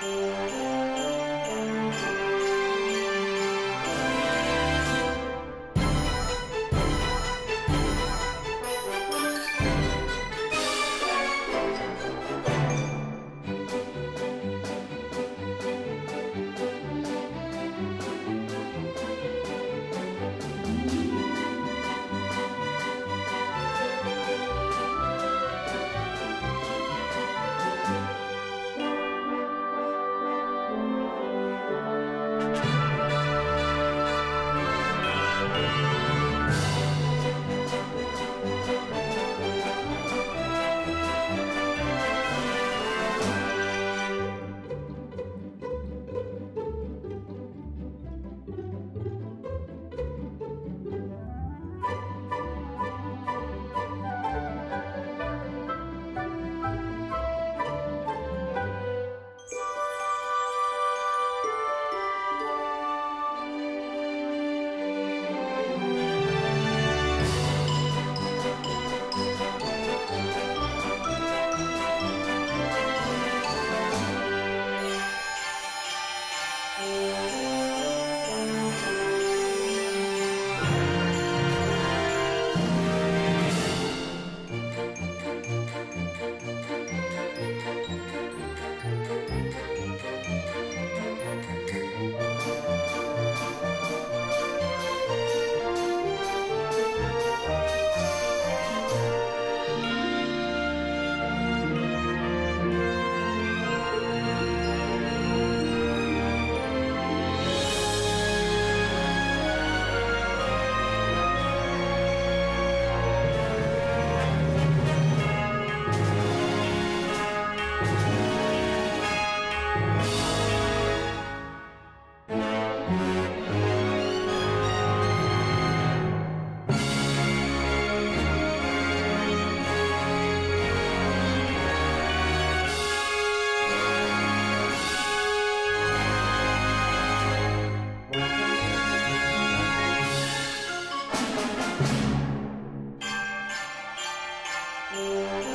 Thank Bye. Música Música